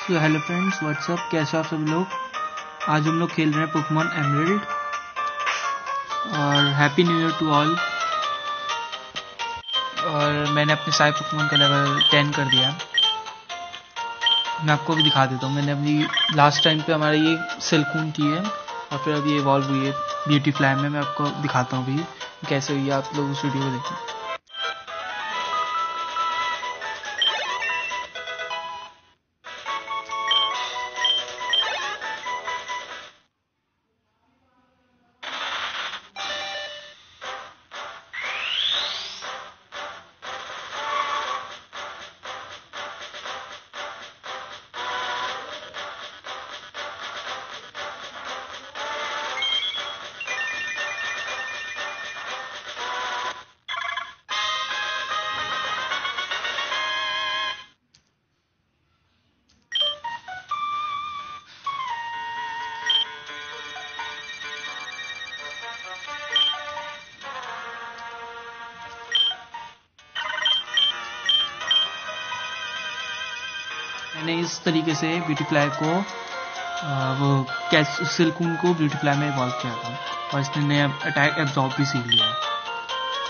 So hello friends WhatsApp कैसे आप सब लोग? आज हम लोग खेल रहे हैं पोकेमॉन एमरल्ड और happy new year to all और मैंने अपने सारे पोकेमॉन का लेवल टेन कर दिया। मैं आपको भी दिखा देता हूँ। मैंने अपनी लास्ट टाइम पे हमारा ये सिल्कून की है। और फिर अभी इवॉल्व हुई है ब्यूटी फ्लाई में। मैं आपको दिखाता हूँ अभी कैसे हुई है। आप लोग उस वीडियो को देखें। मैंने इस तरीके से ब्यूटी फ्लाई को वो कैच सिल्कून को ब्यूटी फ्लाई में इवॉल्व किया था और इसने नया अटैक एब्जॉर्ब भी सीख लिया है।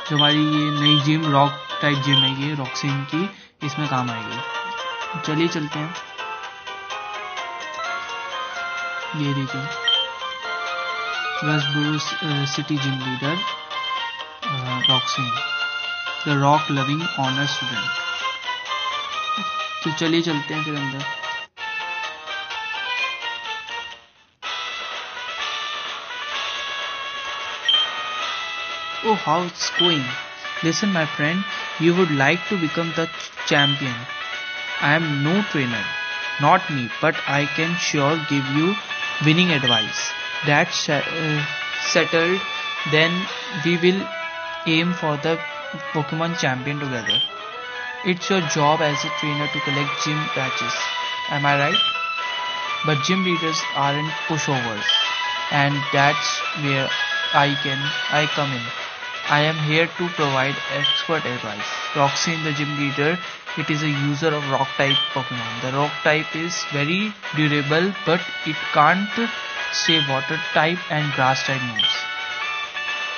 जो हमारी ये नई जिम रॉक टाइप जिम है ये रॉक्सिन की, इसमें काम आएगी। चलिए चलते हैं। ये देखिए। City gym leader Roxanne the rock loving honour student तो चलिए चलते हैं फिर अंदर। ओ how it's going listen my friend you would like to become the champion I am no trainer not me but I can sure give you winning advice that settled then we will aim for the Pokemon champion together It's your job as a trainer to collect gym badges. Am I right? But gym leaders aren't pushovers. And that's where I can I come in. I am here to provide expert advice. Roxine the gym leader, it is a user of rock type Pokemon. The rock type is very durable but it can't stay water type and grass type moves.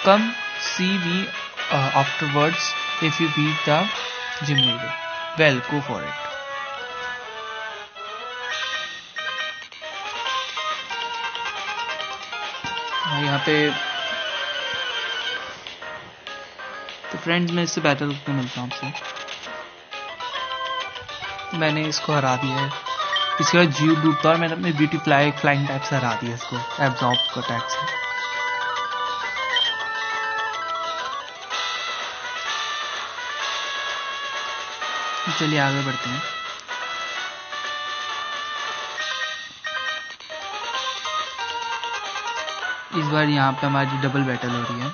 Come see me uh, afterwards if you beat the gym leader. Well, go for it. यहाँ पे तो friends मैं इससे battle करके मिलता हूँ आपसे मैंने इसको हरा दिया है इसके बाद जीव डूबता और मैंने अपने ब्यूटी फ्लाई फ्लाइंग टाइप से हरा दिया इसको एब्जॉर्ब को अटैक से चलिए आगे बढ़ते हैं। इस बार यहाँ पे हमारी डबल बैटल हो रही है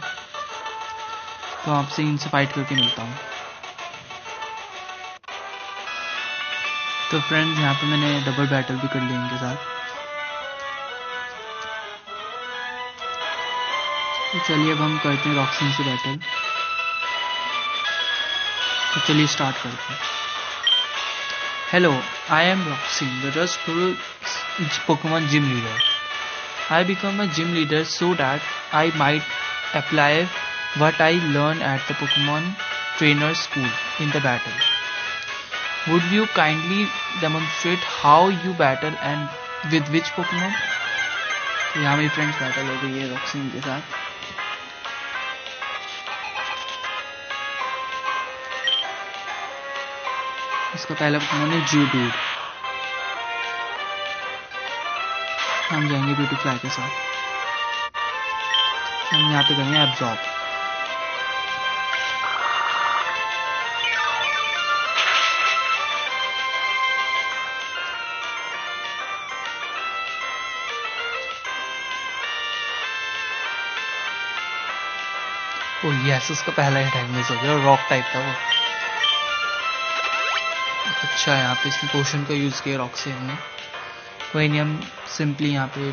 तो आपसे इनसे फाइट करके मिलता हूँ। तो फ्रेंड्स यहाँ पे मैंने डबल बैटल भी कर लिया इनके साथ। तो चलिए अब हम करते हैं रॉक्सिन से बैटल तो चलिए स्टार्ट करते हैं। Hello, I am Roxin, the Rustful Pokemon Gym Leader. I become a gym leader so that I might apply what I learned at the Pokemon Trainer School in the battle. Would you kindly demonstrate how you battle and with which Pokemon? तो यहाँ मेरी friends battle हो गई है रॉक्सिन के साथ इसका पहला पोकेमोन है जू डूड। हम जाएँगे ब्यूटी फ्लाई के साथ। हम यहाँ पे करेंगे एब्जॉर्ब ओ यस उसका पहला ही टाइम मिस हो गया रॉक टाइप था वो। अच्छा है यहाँ पे। इसने पोशन का यूज़ किया रॉक से हमने कोई नहीं हम सिंपली यहाँ पे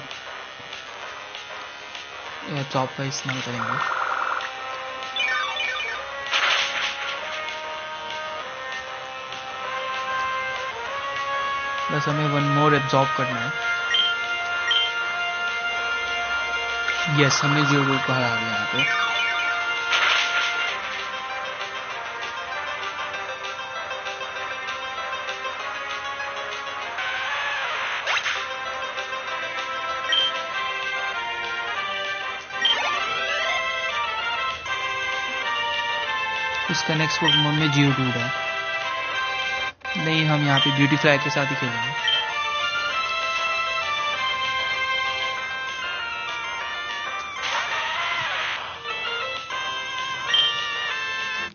चॉप का इस्तेमाल करेंगे। बस हमें वन मोर एब्जॉर्ब करना है। यस हमें जो रूट बाहर गया यहाँ पे। उसका नेक्स्ट पोकेमोन में जियो टूड है। नहीं, हम यहाँ पे ब्यूटी फ्लाई के साथ ही खेलेंगे।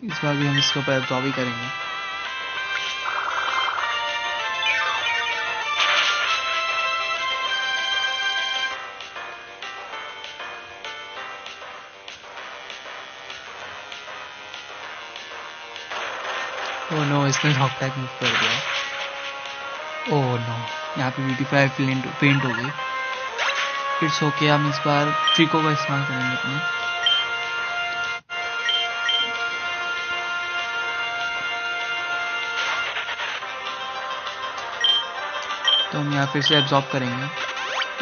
इस बार भी हम इसके ऊपर एब्जॉर्ब भी करेंगे। नो इसने रॉक टैग मूव कर दिया ओह नो यहाँ पे ब्यूटीफाई पेंट पेंट हो गई। इट्स ओके हम इस बार ट्रिको का इस्तेमाल करेंगे अपने। तो हम यहाँ फिर से एब्जॉर्ब करेंगे।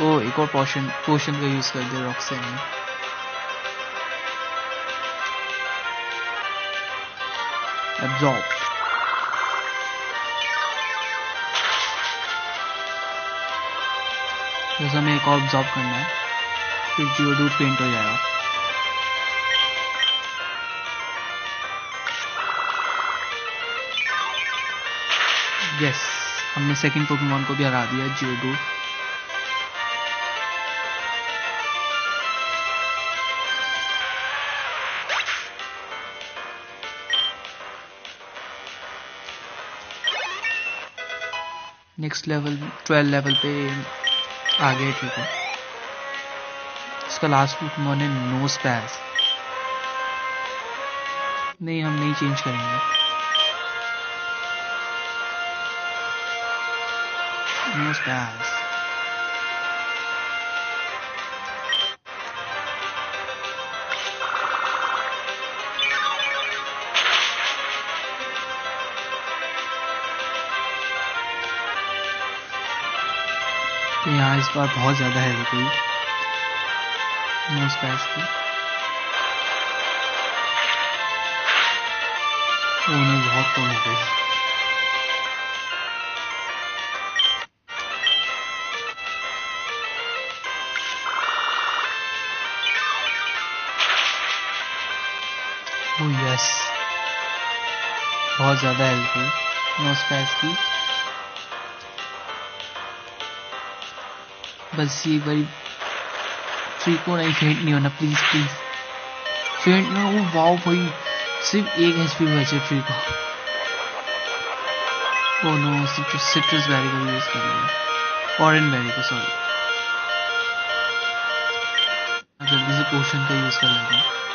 ओ एक और पोशन पोशन का यूज़ कर दिया रॉक से हमने एब्जॉर्ब बस हमें एक और ऑब्जॉर्व करना है फिर जियो डूट पेंट हो जाएगा। यस हमने सेकंड पोकेमोन को भी हरा दिया जियो नेक्स्ट लेवल ट्वेल्व लेवल पे आ गए ठीक है। इसका लास्ट पोकेमोन है नो स्पैस नहीं, हम नहीं चेंज करेंगे। नो स्पैस तो यहाँ इस बार बहुत ज़्यादा है कोई नो की। उन्हें बहुत कम हो यस बहुत ज़्यादा हेल्प हुई। नो स्पैस की। बस ये बड़ी थ्री को नहीं फेंट नहीं होना प्लीज़ प्लीज़ फेंट ना वो वाओ भाई। सिर्फ़ एक एच पी बचे फ्री को। ओ नो सिट्रस सिट्रस बैरी का यूज़ कर रहे ऑरेंज बैरी को सॉरी जल्दी से पोशन का यूज़ कर लेते हैं।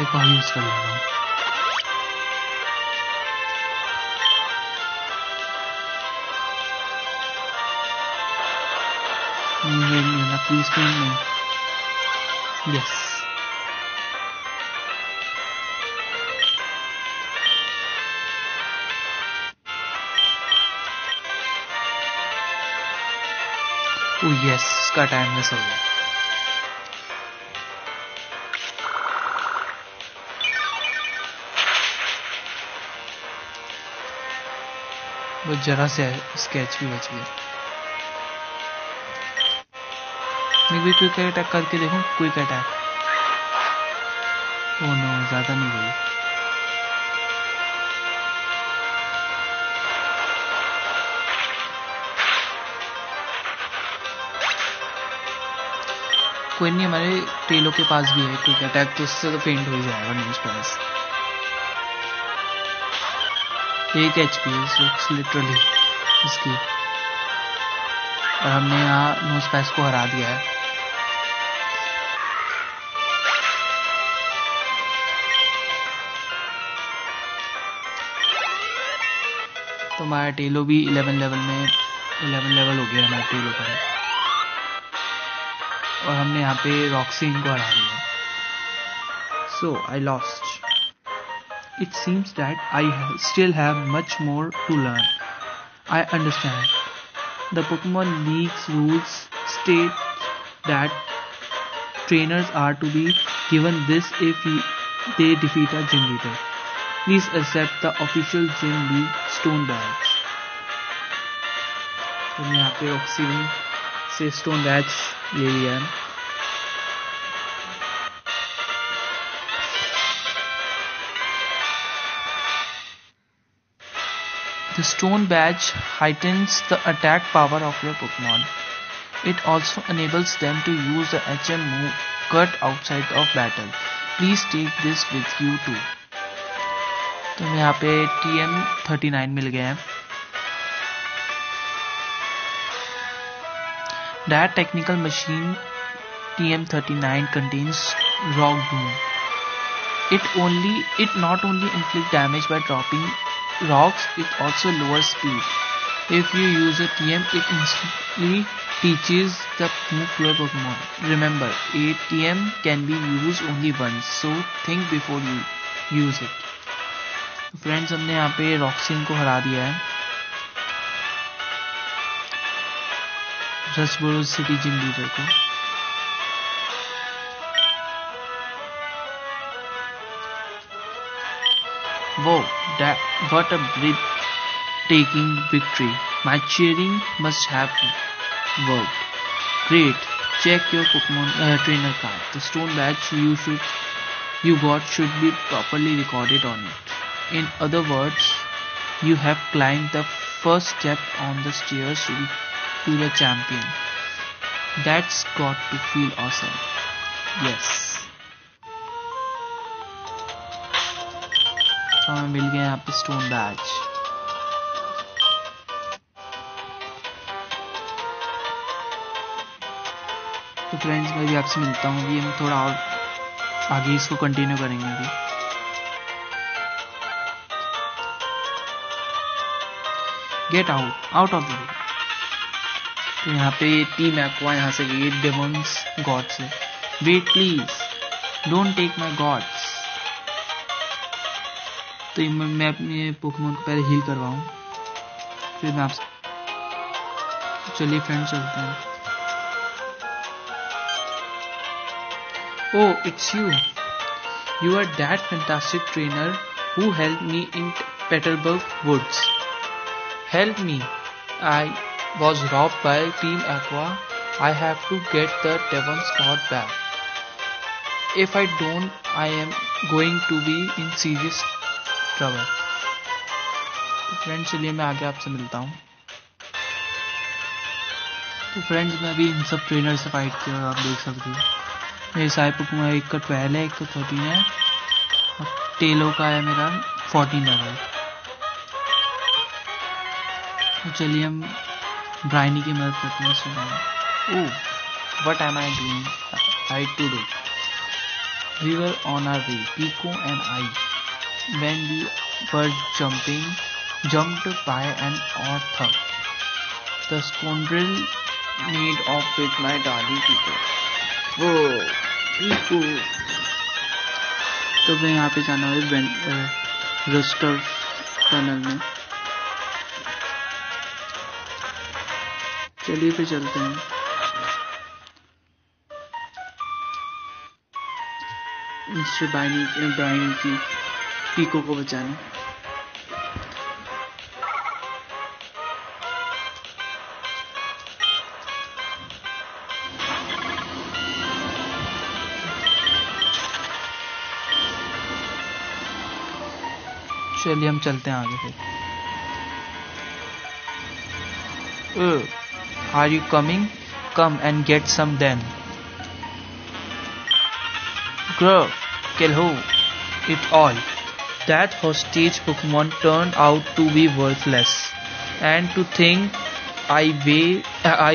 एक और यूज़ कर लेता हूँ yes oh yes time miss हो। गया वो जरा से स्केच भी बच गया। मैं भी क्विक अटैक करके देखूँ क्विक अटैक ओ नो ज़्यादा नहीं गई कोई नहीं, हमारे टेलो के पास भी है क्विक अटैक तो उससे तो फेंट हो ही जाएगा न्यूज़ पास एक एच पी है लिटरली इसकी। और हमने यहाँ नो स्पैस को हरा दिया है। तो हमारा टेलो भी 11 लेवल में 11 लेवल हो गया हमारा टेलो का और हमने यहाँ पे रॉक्सिन को हरा दिया। So I lost It seems that I still have much more to learn I understand the Pokemon leagues rules state that trainers are to be given this if he, they defeat a gym leader. Please accept the official gym league stone badge. तो यहाँ पे oxygen से stone batch ले लिया है The stone badge heightens the attack power of your Pokemon. It also enables them to use the HM move cut outside of battle. Please take this with you too. तो हमें यहाँ पे T M thirty nine मिल गया है That technical machine TM39 contains Rock Doom. It only it not only inflict damage by dropping rocks, it also lowers speed. If you use a TM, it instantly teaches the move to your Pokemon. Remember, a TM can be used only once, so think before you use it. Friends हमने यहाँ पे Roxanne को हरा दिया है Rustboro city gym leader को Whoa, that, what a breathtaking victory. My cheering must have worked. Great. Check your Pokemon uh, trainer card. The stone badge you should you got should be properly recorded on it. In other words, you have climbed the first step on the stairs to the champion. That's got to feel awesome. Yes. तो हमें मिल गया यहाँ पे stone batch तो friends मैं भी आपसे मिलता हूँ अभी हम थोड़ा और आगे इसको कंटिन्यू करेंगे अभी। Get out out of the तो यहाँ पे टीम एक्वा यहाँ से गई डेमोन्स गॉड से wait please don't take my goods तो मैं अपने पोकेमोन को पहले हील करवाऊँ फिर मैं आपसे चलिए फ्रेंड चलते हैं Oh, it's you. You are that fantastic trainer who helped me in Petersburg Woods. Help me. I was robbed by Team Aqua. I have to get the Devon Scott back. If I don't, I am going to be in serious trouble. तो friends चलिए मैं आगे आपसे मिलता हूँ। तो friends मैं अभी इन सब ट्रेनर से फाइट किया आप देख सकते हो। मेरे सारे पुकुमा एक का ट्वेल्व है एक का थर्टीन है। और टेलो का है मेरा फोर्टीन लेवल तो चलिए हम ब्राइनी की मदद करते हैं सुबह ओह what am I doing I to do we were on our way pico and i when we were jumping jumped by an author the scoundrel made off with my darling pico वो Pico तो मैं यहाँ पे जाना है roster tunnel में चलिए फिर चलते हैं मिस्टर बाइनी ब्राइनी की पीको को बचाने। चलिए हम चलते हैं आगे फिर। Are you coming come and get some then Grow, kill हो it all. That hostage Pokemon turned out to be worthless. And to think I way I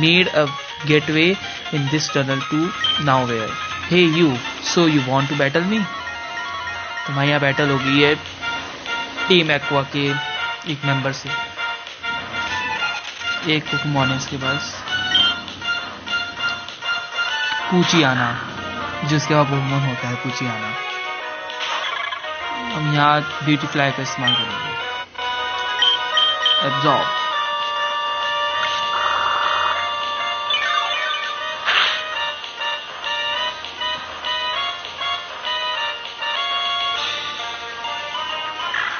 made a getaway in this tunnel to nowhere. Hey you, so you want to battle me? तुम्हारी यहाँ battle होगी ये team aqua के एक member से एक Pokemon है इसके पास पूची आना जिसके बाद बहुमन होता है पूची आना हम यहाँ ब्यूटी फ्लाई का इस्तेमाल करेंगे। एब्जॉर्ब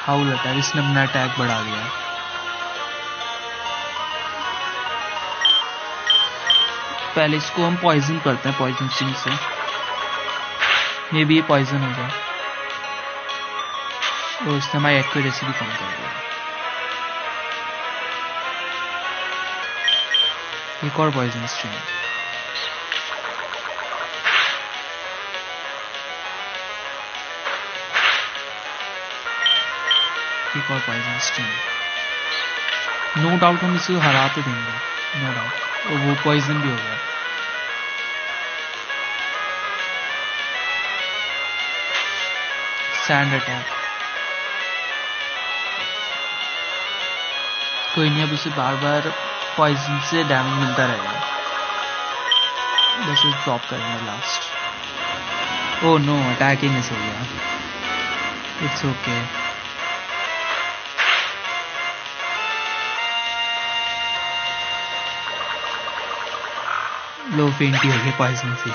हाउल अटैक इसने अपना अटैक बढ़ा दिया। पहले इसको हम पॉइजन करते हैं पॉइजन स्टिंग से। मे बी ये पॉइजन हो जाए तो इसने हमारी एक्यूरेसी भी कम कर दिया एक और पॉइजन स्ट्रिंग एक और पॉइजन स्ट्रिंग नो डाउट हम इसे हरा तो देंगे नो डाउट और वो पॉइजन भी होगा सैंड अटैक कोई नहीं अब उसे बार बार पॉइजन से डैमेज मिलता रहेगा। बस ड्रॉप करेंगे लास्ट ओ नो अटैक ही मिस हो। गया इट्स ओके लो फेंटी हो गई पॉइजन से।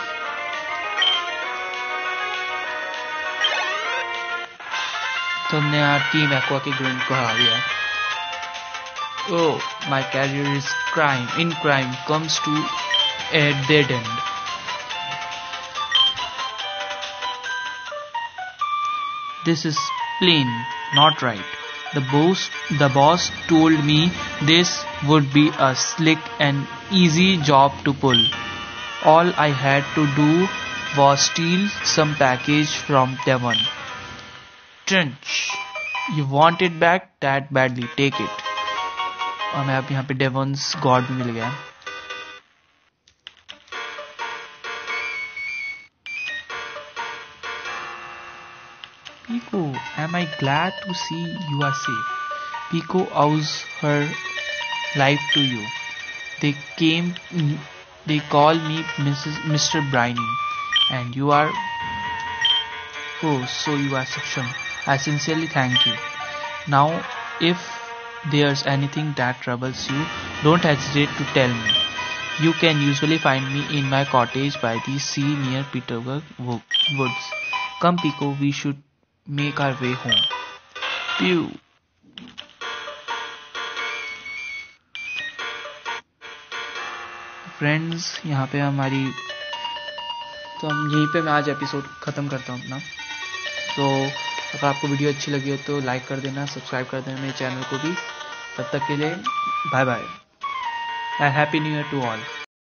तो हमने यहाँ टीम एक्वा के ग्रेंड को हरा दिया। Oh, my career is crime. In crime comes to a dead end. This is plain, not right. The boss, the boss told me this would be a slick and easy job to pull. All I had to do was steal some package from Devon. Trench, you want it back that badly, take it. और हमें अब यहाँ पे डेवंस God भी मिल गया है Pico, am I glad to see you are safe? Pico owes her life to you. They came, they call me Mrs. Mr. Briny, and you are. Oh, so you are Saksham. I sincerely thank you. Now, if there's anything that troubles you, don't hesitate to tell me. You can usually find me in my cottage by the sea near Petersburg Woods. Come, Pico, we should make our way home. Pew. Friends यहाँ पे हमारी तो हम यहीं पे मैं आज episode ख़त्म करता हूँ अपना तो अगर आपको वीडियो अच्छी लगी हो तो लाइक कर देना सब्सक्राइब कर देना मेरे चैनल को भी तब तक के लिए bye bye happy new year to all